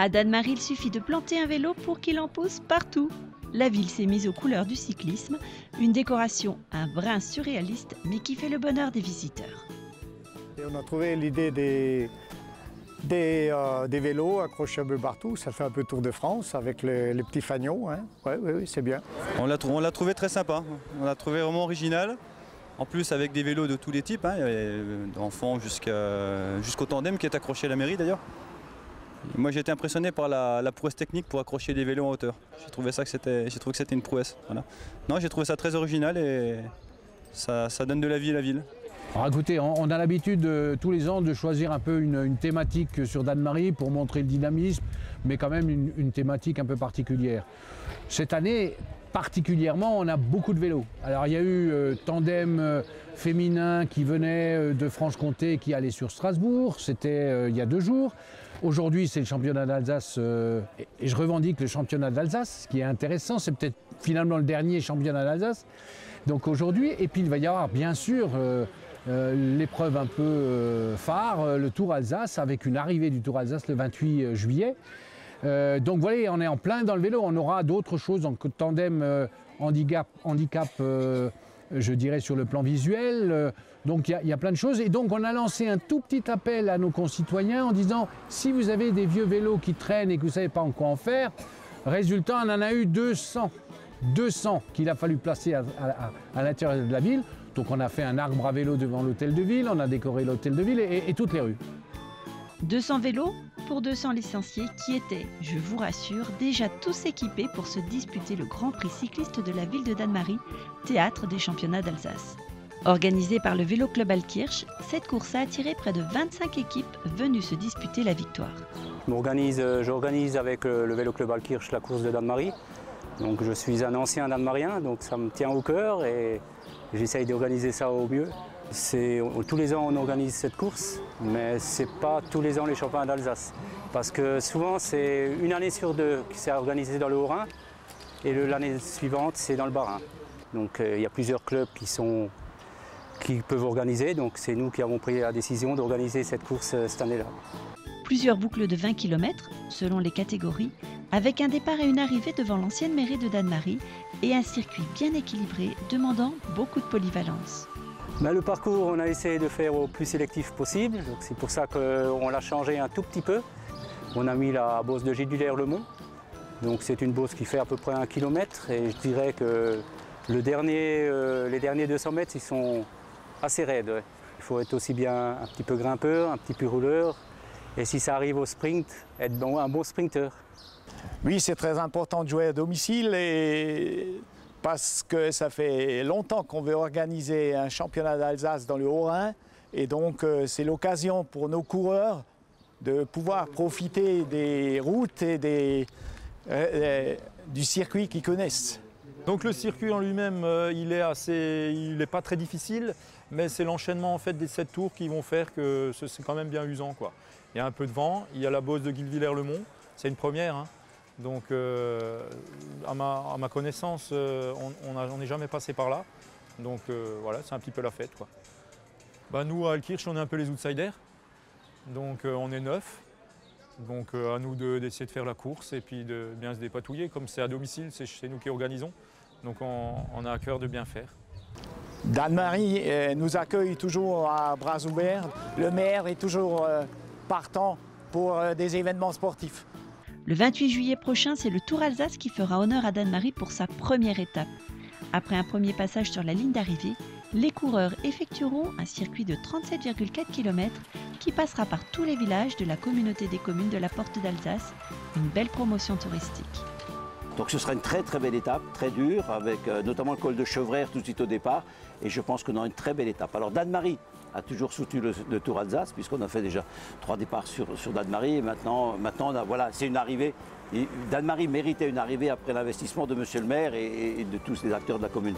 À Danemarie, il suffit de planter un vélo pour qu'il en pose partout. La ville s'est mise aux couleurs du cyclisme, une décoration un brin surréaliste mais qui fait le bonheur des visiteurs. Et on a trouvé l'idée des, des, euh, des vélos accrochés un peu partout. Ça fait un peu Tour de France avec les, les petits fanions. Hein. Ouais, oui, oui, c'est bien. On l'a trouvé très sympa. On l'a trouvé vraiment original. En plus, avec des vélos de tous les types, hein, avait d'enfants jusqu'au tandem qui est accroché à la mairie d'ailleurs. Moi, j'ai été impressionné par la, prouesse technique pour accrocher des vélos en hauteur. J'ai trouvé ça que c'était, une prouesse. Non, j'ai trouvé ça très original et ça, donne de la vie à la ville. Alors écoutez, on, a l'habitude euh, tous les ans de choisir un peu une, thématique sur Dan-Marie pour montrer le dynamisme, mais quand même une thématique un peu particulière. Cette année, particulièrement, on a beaucoup de vélos. Alors il y a eu euh, tandem euh, féminin qui venait euh, de Franche-Comté qui allait sur Strasbourg, c'était il y a deux jours. Aujourd'hui, c'est le championnat d'Alsace et- et je revendique le championnat d'Alsace. Ce qui est intéressant, c'est peut-être finalement le dernier championnat d'Alsace. Donc aujourd'hui, et puis il va y avoir bien sûr l'épreuve un peu phare, le Tour Alsace, avec une arrivée du Tour Alsace le 28 juillet. Euh, donc voilà, on est en plein dans le vélo. On aura d'autres choses en tandem euh, handicap, euh, je dirais, sur le plan visuel. Donc il y a- plein de choses. Et donc on a lancé un tout petit appel à nos concitoyens en disant si vous avez des vieux vélos qui traînent et que vous ne savez pas en quoi en faire, résultat, on en a eu 200. 200 qu'il a fallu placer à, l'intérieur de la ville. Donc on a fait un arbre à vélo devant l'hôtel de ville, on a décoré l'hôtel de ville et toutes les rues. 200 vélos pour 200 licenciés qui étaient, je vous rassure, déjà tous équipés pour se disputer le Grand Prix cycliste de la ville de Danemarie, théâtre des championnats d'Alsace. Organisée par le Vélo Club Alkirch, cette course a attiré près de 25 équipes venues se disputer la victoire. Euh, J'organise avec euh, le Vélo Club Alkirch la course de Danemarie. Donc je suis un ancien Danmarien, donc ça me tient au cœur et j'essaye d'organiser ça au mieux. Tous les ans on organise cette course, mais ce n'est pas tous les ans les championnats d'Alsace. Parce que souvent c'est une année sur deux qui s'est organisé dans le Haut-Rhin et l'année suivante c'est dans le Bas-Rhin. Donc euh, il y a plusieurs clubs qui peuvent organiser, donc c'est nous qui avons pris la décision d'organiser cette course euh, cette année-là. Plusieurs boucles de 20 km, selon les catégories, avec un départ et une arrivée devant l'ancienne mairie de Danemarie et un circuit bien équilibré demandant beaucoup de polyvalence. Ben, le parcours, on a essayé de faire au plus sélectif possible. C'est pour ça qu'on l'a changé un tout petit peu. On a mis la bosse de Gidulaire Le Mont. Donc c'est une bosse qui fait à peu près un kilomètre. Et je dirais que euh, les derniers 200 mètres, ils sont assez raides. Il faut être aussi bien un petit peu grimpeur, un petit peu rouleur. Et si ça arrive au sprint, être un bon sprinter. Oui, c'est très important de jouer à domicile et parce que ça fait longtemps qu'on veut organiser un championnat d'Alsace dans le Haut-Rhin et donc euh, c'est l'occasion pour nos coureurs de pouvoir profiter des routes et des, euh, euh, du circuit qu'ils connaissent. Donc le circuit en lui-même, il est assez, il n'est pas très difficile, mais c'est l'enchaînement en fait des sept tours qui vont faire que ce- c'est quand même bien usant quoi. Il y a un peu de vent, il y a la bosse de Guilvillers-le-Mont, c'est une première. hein. Donc euh, à, ma, connaissance, euh, on- n'est jamais passé par là. Donc euh, voilà, c'est un petit peu la fête quoi. Bah, nous à Alkirch, on est un peu les outsiders. Donc on est neuf. Donc à nous de- d'essayer de faire la course et puis de bien se dépatouiller. Comme c'est à domicile, c'est nous qui organisons. Donc on, a à cœur de bien faire. Dan-Marie euh, nous accueille toujours à bras ouverts. Le maire est toujours partant pour des événements sportifs. Le 28 juillet prochain, c'est le Tour Alsace qui fera honneur à Danemarie pour sa première étape. Après un premier passage sur la ligne d'arrivée, les coureurs effectueront un circuit de 37,4 km qui passera par tous les villages de la communauté des communes de la Porte d'Alsace, une belle promotion touristique. Donc ce sera une très très belle étape, très dure, avec euh, notamment le col de Chevrère tout de suite au départ. Et je pense qu'on aura une très belle étape. Alors Dan-Marie a toujours soutenu le, Tour Alsace, puisqu'on a fait déjà trois départs sur, sur Dan-Marie. Et maintenant, voilà, c'est une arrivée. Dan-Marie méritait une arrivée après l'investissement de Monsieur le maire et de tous les acteurs de la commune.